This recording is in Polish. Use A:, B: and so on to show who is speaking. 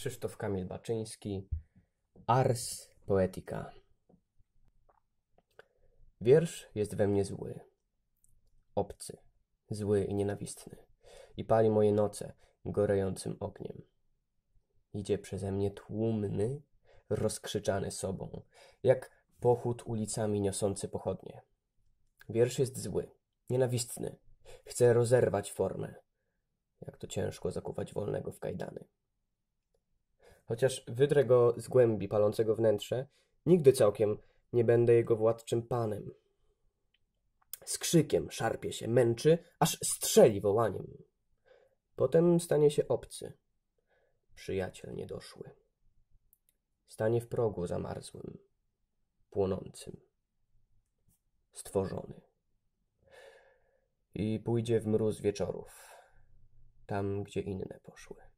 A: Krzysztof Kamil Baczyński Ars Poetica Wiersz jest we mnie zły, obcy, zły i nienawistny i pali moje noce gorejącym ogniem. Idzie przeze mnie tłumny, rozkrzyczany sobą, jak pochód ulicami niosący pochodnie. Wiersz jest zły, nienawistny, chce rozerwać formę, jak to ciężko zakuwać wolnego w kajdany. Chociaż wydrę go z głębi palącego wnętrze, nigdy całkiem nie będę jego władczym panem. Z krzykiem szarpie się, męczy, aż strzeli wołaniem. Potem stanie się obcy, przyjaciel niedoszły. Stanie w progu zamarzłym, płonącym, stworzony. I pójdzie w mróz wieczorów, tam gdzie inne poszły.